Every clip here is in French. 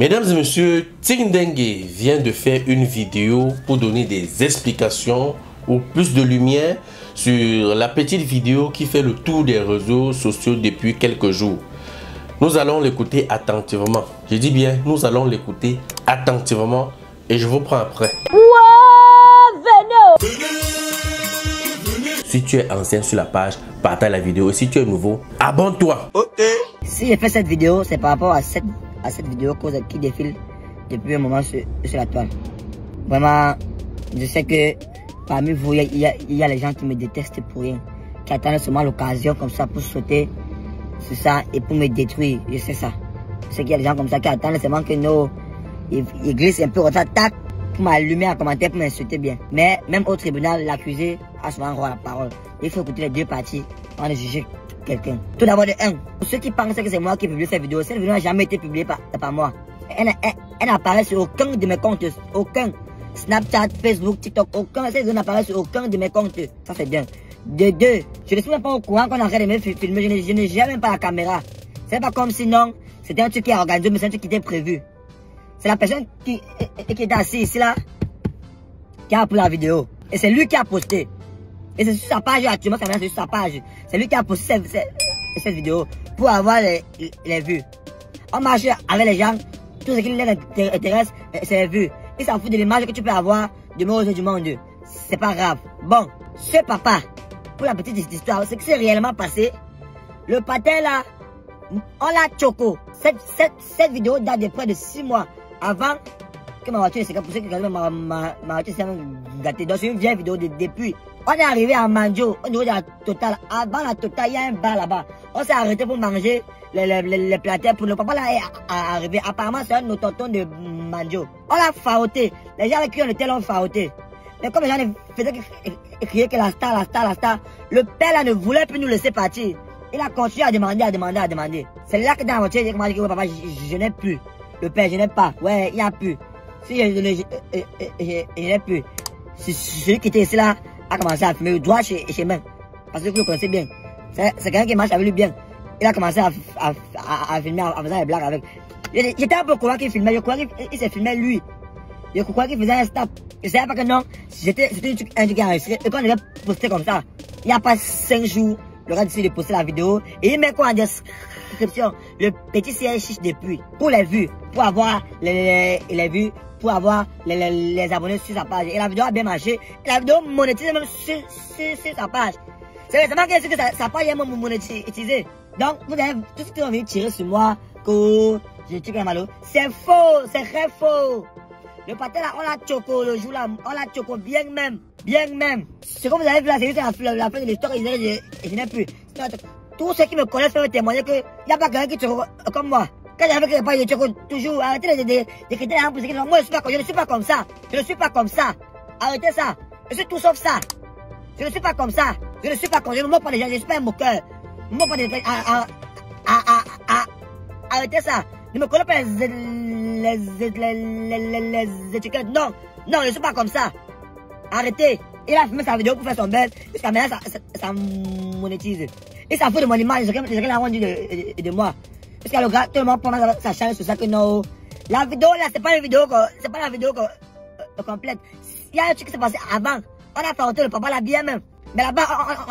Mesdames et messieurs, Dengue vient de faire une vidéo pour donner des explications ou plus de lumière sur la petite vidéo qui fait le tour des réseaux sociaux depuis quelques jours. Nous allons l'écouter attentivement. Je dis bien, nous allons l'écouter attentivement et je vous prends après. Si tu es ancien sur la page, partage la vidéo. si tu es nouveau, abonne-toi. Si j'ai fait cette vidéo, c'est par rapport à cette, à cette vidéo qui défile depuis un moment sur, la toile. Vraiment, je sais que parmi vous, il y, a, les gens qui me détestent pour rien. Qui attendent seulement l'occasion comme ça pour sauter sur ça et pour me détruire. Je sais ça. Je sais qu'il y a des gens comme ça qui attendent seulement que nous, ils, glissent un peu, tac, pour m'allumer en commentaire, pour m'insulter bien. Mais même au tribunal, l'accusé a souvent droit la parole. Il faut écouter les deux parties avant de juger quelqu'un. Tout d'abord de un, pour ceux qui pensent que c'est moi qui publie cette vidéo, cette vidéo n'a jamais été publiée par, par moi. Elle, n'apparaît sur aucun de mes comptes, aucun. Snapchat, Facebook, TikTok, aucun, cette vidéo n'apparaît sur aucun de mes comptes. Ça c'est bien. De deux, je ne suis même pas au courant qu'on arrête de me filmer, je ne gère même pas la caméra. C'est pas comme sinon, c'était un truc qui est organisé, mais c'est un truc qui était prévu. C'est la personne qui, qui est assise ici là, qui a pris la vidéo. Et c'est lui qui a posté. Et c'est sur sa page actuellement, c'est sur sa page. C'est lui qui a posté cette, vidéo pour avoir les, les, vues. On marche avec les gens, tout ce qui les intéresse, c'est les vues. Il s'en fout de l'image que tu peux avoir de aux du monde. C'est pas grave. Bon, ce papa, pour la petite histoire, c'est que c'est réellement passé. Le patin là, on l'a choco. Cette, cette, cette vidéo date de près de 6 mois avant que ma voiture poussée, que ma, ma, ma voiture s'est gâtée. Donc c'est une vieille vidéo de, depuis. On est arrivé à Manjo, au niveau de la Total. Avant la Total, il y a un bar là-bas. On s'est arrêté pour manger les, les, les, pour le papa là est arrivé. Apparemment, c'est un de de Manjo. On l'a faoté. Les gens avec qui on était l'ont faoté. Mais comme les gens faisaient crier que la star, la star, la star, le père là ne voulait plus nous laisser partir. Il a continué à demander, à demander, à demander. C'est là que dans la voiture, il m'a dit que papa, je, je n'ai plus. Le père, je n'ai pas. Ouais, il n'y a plus. Si je, n'ai plus. Celui qui était ici là a commencé à fumer le droit chez, chez moi. Parce que vous le connaissez bien. C'est quelqu'un qui marche avec lui bien. Il a commencé à, à, à, filmer en faisant des blagues avec. J'étais un peu courant qu'il filmait. Je croyais qu'il s'est filmé lui. Je croyais qu'il faisait un stop. Je savais pas que non. C'était un truc enregistré. Et quand on avait posté comme ça, il n'y a pas 5 jours, le gars décide de poster la vidéo. Et il met quoi en Le petit CH depuis. Pour les vues. Pour avoir les, les vues pour avoir les, les, abonnés sur sa page. Et la vidéo a bien marché. Et la vidéo monétise même sur, sur, sa page. C'est récemment que, que sa, sa page est monétisée. Donc, vous avez tout ce ont envie de tirer sur moi, que je tue un malo. C'est faux, c'est très faux. Le pâté là, on l'a choco le jour là, on l'a choco bien même, bien même. C'est comme vous avez vu là, c'est la, la fin de l'histoire, je n'ai plus. Tous ceux qui me connaissent peuvent témoigner qu'il n'y a pas quelqu'un qui choco comme moi. Quand j'avais que pas, je toujours, arrêtez de, de, de quitter la musique. Moi, je, suis pas, je ne suis pas comme ça. Je ne suis pas comme ça. Arrêtez ça. Je suis tout sauf ça. Je ne suis pas comme ça. Je ne suis pas comme ça. Je ne moque pas des gens. Je ne suis pas un moqueur. Je ne moque pas des gens. Arrêtez ça. Ne me connais pas les, étiquettes. Non. Non, je ne suis pas comme ça. Arrêtez. Il a filmé sa vidéo pour faire son buzz. Jusqu'à maintenant, ça, ça monétise. Il s'en fout de mon image. Ce qu'il a rendu de, de, moi. Parce que le gars, tout le monde prend sa chaîne sur ça que non. La vidéo là, c'est pas une vidéo, c'est pas la vidéo euh, complète. Il y a un truc qui s'est passé avant. On a fait le papa là bien même. Mais là-bas,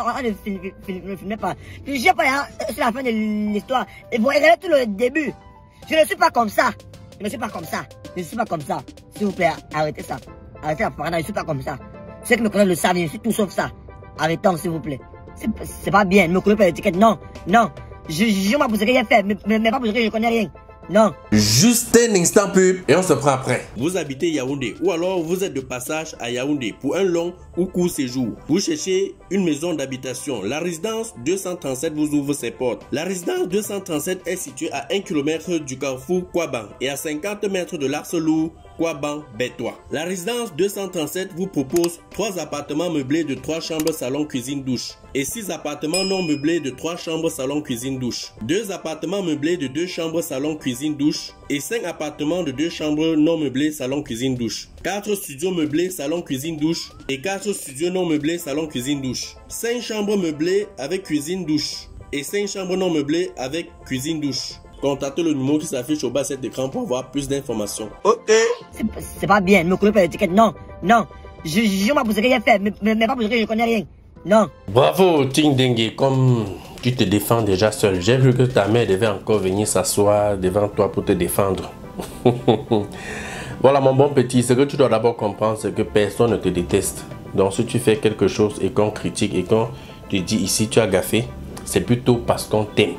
on, ne filmait pas. Je jure pas hein, sur la fin de l'histoire. Et vous regardez tout le début. Je ne suis pas comme ça. Je ne suis pas comme ça. Je ne suis pas comme ça. S'il vous plaît, arrêtez ça. Arrêtez la parade, je ne suis pas comme ça. Ceux qui me connaissent le savent, je suis tout sauf ça. Arrêtons, s'il vous plaît. C'est pas bien. Ne me connaissez pas l'étiquette. Non, non. Je jure moi pour ce que j'ai fait, mais, mais, pas pour ce que je connais rien. Non. Juste un instant pub et on se prend après. Vous habitez Yaoundé ou alors vous êtes de passage à Yaoundé pour un long ou court séjour. Vous cherchez une maison d'habitation. La résidence 237 vous ouvre ses portes. La résidence 237 est située à 1 km du carrefour Kouaban et à 50 mètres de l'Arcelou Kouaban Bétois. La résidence 237 vous propose 3 appartements meublés de 3 chambres, salon, cuisine, douche et 6 appartements non meublés de 3 chambres, salon, cuisine, douche. 2 appartements meublés de 2 chambres, salon, cuisine, douche et 5 appartements de 2 chambres non meublés, salon, cuisine, douche. 4 studios meublés, salon, cuisine, douche et 4 studios non meublés, salon, cuisine, douche. 5 chambres meublées avec cuisine, douche et 5 chambres non meublées avec cuisine, douche. Contactez le numéro qui s'affiche au bas de cet écran pour avoir plus d'informations. Ok. C'est pas bien, ne me coulez pas l'étiquette, non, non. Je jure pas pour ce que j'ai fait, mais, mais, pas pour ce que je connais rien. Non. Bravo, Ting Dengue, comme tu te défends déjà seul. J'ai vu que ta mère devait encore venir s'asseoir devant toi pour te défendre. voilà, mon bon petit, ce que tu dois d'abord comprendre, c'est que personne ne te déteste. Donc, si tu fais quelque chose et qu'on critique et qu'on te dit ici, tu as gaffé, c'est plutôt parce qu'on t'aime.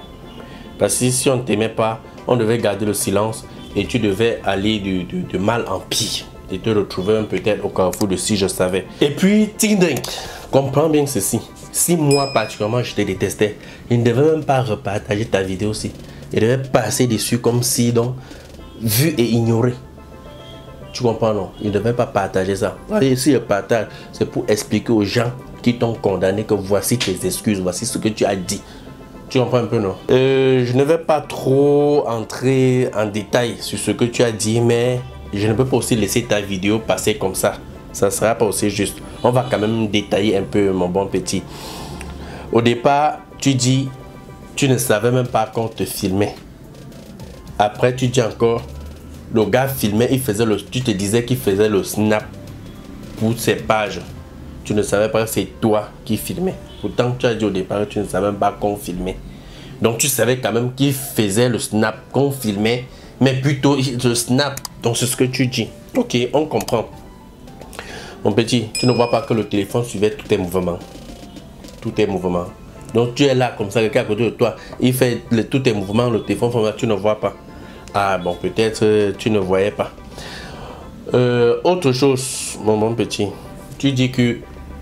Parce que si on ne t'aimait pas, on devait garder le silence et tu devais aller de, mal en pire et te retrouver peut-être au carrefour de si je savais. Et puis, Ting comprends bien ceci. Si moi, particulièrement, je te détestais, il ne devait même pas repartager ta vidéo aussi. Il devait passer dessus comme si, donc, vu et ignoré. Tu comprends, non? Il ne devait pas partager ça. Et si je partage, c'est pour expliquer aux gens qui t'ont condamné que voici tes excuses, voici ce que tu as dit. Tu comprends un peu, non? Euh, Je ne vais pas trop entrer en détail sur ce que tu as dit, mais je ne peux pas aussi laisser ta vidéo passer comme ça. Ça ne sera pas aussi juste. On va quand même détailler un peu, mon bon petit. Au départ, tu dis, tu ne savais même pas qu'on te filmait. Après, tu dis encore, le gars filmait, il faisait le, tu te disais qu'il faisait le snap pour ses pages. Tu ne savais pas que c'est toi qui filmais. Pourtant, tu as dit au départ, tu ne savais même pas qu'on filmait. Donc, tu savais quand même qu'il faisait le snap, qu'on filmait, mais plutôt le snap. Donc, c'est ce que tu dis. Ok, on comprend. Mon petit, tu ne vois pas que le téléphone suivait tous tes mouvements. Tous tes mouvements. Donc tu es là comme ça, quelqu'un à côté de toi, il fait tous tes mouvements, le téléphone, tu ne vois pas. Ah bon, peut-être euh, tu ne voyais pas. Euh, autre chose, mon petit, tu dis que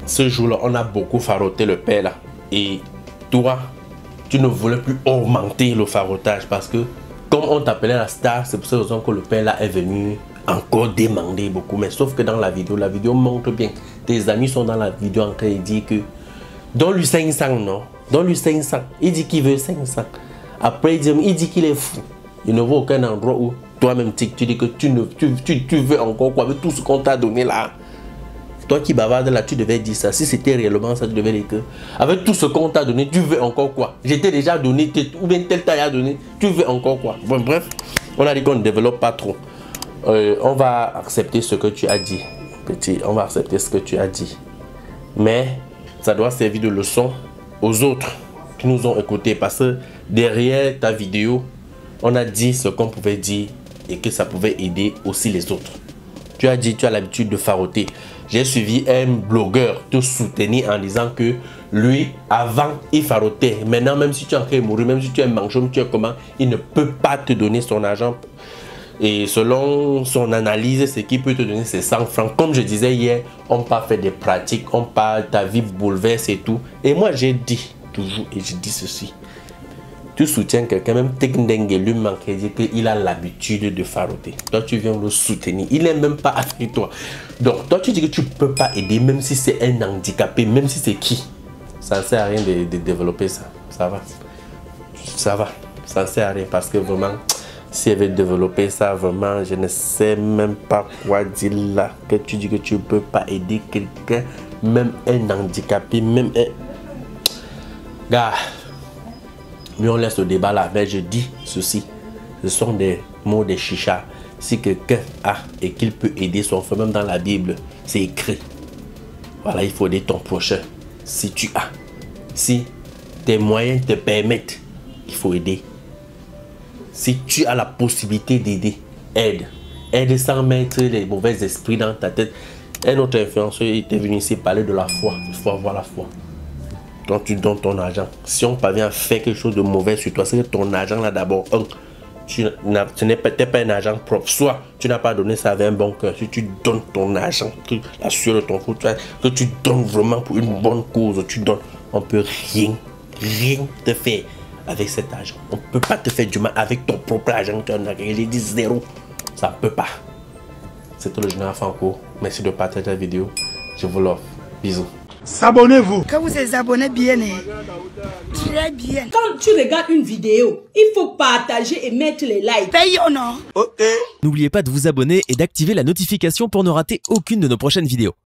ce jour-là, on a beaucoup faroté le père là. Et toi, tu ne voulais plus augmenter le farotage parce que comme on t'appelait la star, c'est pour cette raison que le père là est venu encore demander beaucoup. Mais sauf que dans la vidéo, la vidéo montre bien. Tes amis sont dans la vidéo en train de dire que donne-lui 500, non? Donne-lui 500. Il dit qu'il veut 500. Après, il dit qu'il est fou. Il ne voit aucun endroit où toi-même tu dis que tu, ne, tu, tu, veux encore quoi? Avec tout ce qu'on t'a donné là. Toi qui bavardes là, tu devais dire ça. Si c'était réellement ça, tu devais dire que avec tout ce qu'on t'a donné, tu veux encore quoi? J'étais déjà donné, ou bien tel t'a donné, tu veux encore quoi? Bon, bref, on a dit qu'on ne développe pas trop. Euh, on va accepter ce que tu as dit, petit. On va accepter ce que tu as dit. Mais ça doit servir de leçon aux autres qui nous ont écoutés. Parce que derrière ta vidéo, on a dit ce qu'on pouvait dire et que ça pouvait aider aussi les autres. Tu as dit, tu as l'habitude de faroter. J'ai suivi un blogueur te soutenir en disant que lui, avant, il farotait. Maintenant, même si tu es en train de mourir, même si tu es manchot, tu es comment, il ne peut pas te donner son argent et selon son analyse, ce qui peut te donner, c'est 100 francs. Comme je disais hier, on part faire des pratiques, on part, ta vie bouleverse et tout. Et moi, j'ai dit toujours, et je dis ceci. Tu soutiens quelqu'un, même Tekndenge lui manque dire qu'il a l'habitude de faroter. Toi, tu viens le soutenir. Il n'est même pas avec toi. Donc, toi, tu dis que tu ne peux pas aider, même si c'est un handicapé, même si c'est qui? Ça ne sert à rien de, de développer ça. Ça va. Ça va. Ça ne sert à rien parce que vraiment, si elle veut développer ça vraiment, je ne sais même pas quoi dire là. Que tu dis que tu ne peux pas aider quelqu'un, même un handicapé, même un... Gars, mais on laisse le débat là. Mais je dis ceci, ce sont des mots de chicha. Si quelqu'un a et qu'il peut aider son frère, même dans la Bible, c'est écrit. Voilà, il faut aider ton prochain. Si tu as, si tes moyens te permettent, il faut aider si tu as la possibilité d'aider, aide. Aide sans mettre les mauvais esprits dans ta tête. Un autre influenceur était venu ici parler de la foi. Il faut avoir la foi. Quand tu donnes ton argent, si on parvient à faire quelque chose de mauvais sur toi, c'est que ton argent là d'abord, tu n'es peut-être pas un argent propre. Soit tu n'as pas donné ça avec un bon cœur. Si tu donnes ton argent, la sueur de ton cou, que tu donnes vraiment pour une bonne cause, tu donnes, on peut rien, rien te faire avec cet argent. On ne peut pas te faire du mal avec ton propre argent. Tu as dit zéro. Ça ne peut pas. C'était le général Franco. Merci de partager la vidéo. Je vous l'offre. Bisous. S'abonnez-vous. Quand vous êtes abonné bien, très bien. Quand tu regardes une vidéo, il faut partager et mettre les likes. Paye ou non Ok. N'oubliez pas de vous abonner et d'activer la notification pour ne rater aucune de nos prochaines vidéos.